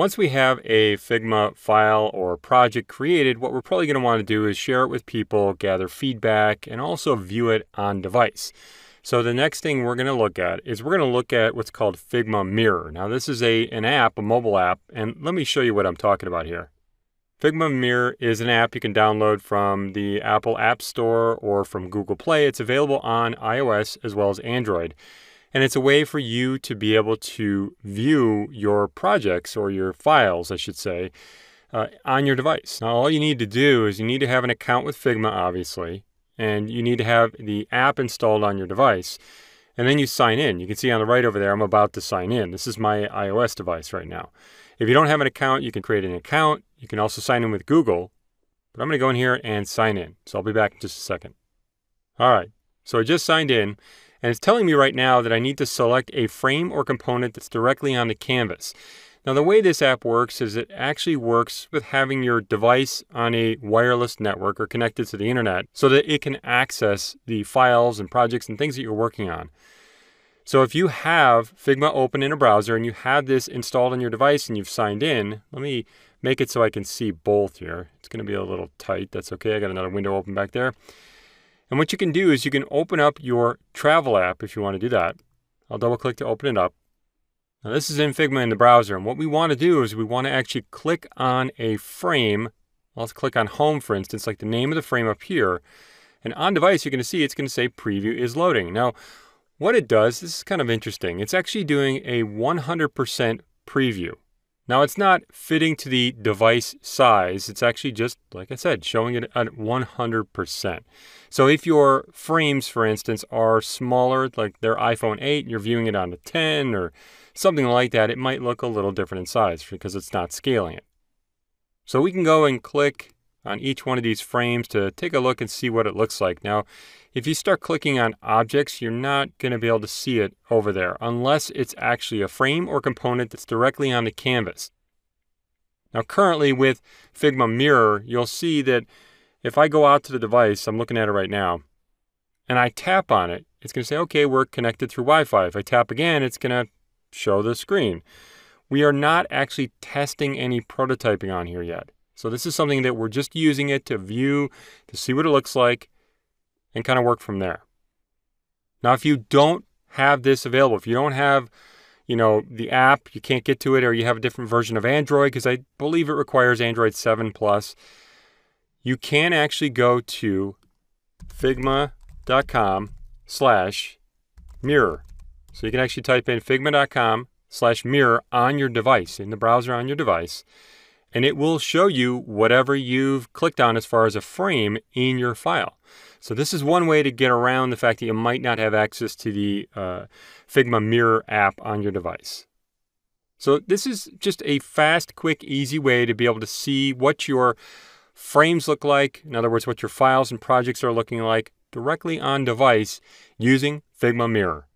Once we have a Figma file or project created, what we're probably going to want to do is share it with people, gather feedback, and also view it on device. So the next thing we're going to look at is we're going to look at what's called Figma Mirror. Now this is a an app, a mobile app, and let me show you what I'm talking about here. Figma Mirror is an app you can download from the Apple App Store or from Google Play. It's available on iOS as well as Android. And it's a way for you to be able to view your projects or your files, I should say, uh, on your device. Now, all you need to do is you need to have an account with Figma, obviously, and you need to have the app installed on your device. And then you sign in. You can see on the right over there, I'm about to sign in. This is my iOS device right now. If you don't have an account, you can create an account. You can also sign in with Google. But I'm going to go in here and sign in. So I'll be back in just a second. All right. So I just signed in. And it's telling me right now that I need to select a frame or component that's directly on the canvas. Now, the way this app works is it actually works with having your device on a wireless network or connected to the internet so that it can access the files and projects and things that you're working on. So, if you have Figma open in a browser and you have this installed on your device and you've signed in, let me make it so I can see both here. It's going to be a little tight. That's okay. I got another window open back there. And what you can do is you can open up your travel app if you want to do that. I'll double click to open it up. Now this is in Figma in the browser. And what we want to do is we want to actually click on a frame. Let's click on home, for instance, like the name of the frame up here. And on device, you're going to see it's going to say preview is loading. Now, what it does, this is kind of interesting. It's actually doing a 100% preview. Now it's not fitting to the device size. It's actually just, like I said, showing it at 100%. So if your frames, for instance, are smaller, like they're iPhone 8, you're viewing it on a 10 or something like that, it might look a little different in size because it's not scaling it. So we can go and click on each one of these frames to take a look and see what it looks like. Now, if you start clicking on objects, you're not going to be able to see it over there unless it's actually a frame or component that's directly on the canvas. Now currently with Figma Mirror, you'll see that if I go out to the device, I'm looking at it right now, and I tap on it, it's going to say, okay, we're connected through Wi-Fi. If I tap again, it's going to show the screen. We are not actually testing any prototyping on here yet. So this is something that we're just using it to view, to see what it looks like, and kind of work from there. Now, if you don't have this available, if you don't have, you know, the app, you can't get to it, or you have a different version of Android, because I believe it requires Android 7 plus, you can actually go to figma.com slash mirror. So you can actually type in figma.com slash mirror on your device, in the browser on your device, and it will show you whatever you've clicked on as far as a frame in your file. So this is one way to get around the fact that you might not have access to the uh, Figma Mirror app on your device. So this is just a fast, quick, easy way to be able to see what your frames look like. In other words, what your files and projects are looking like directly on device using Figma Mirror.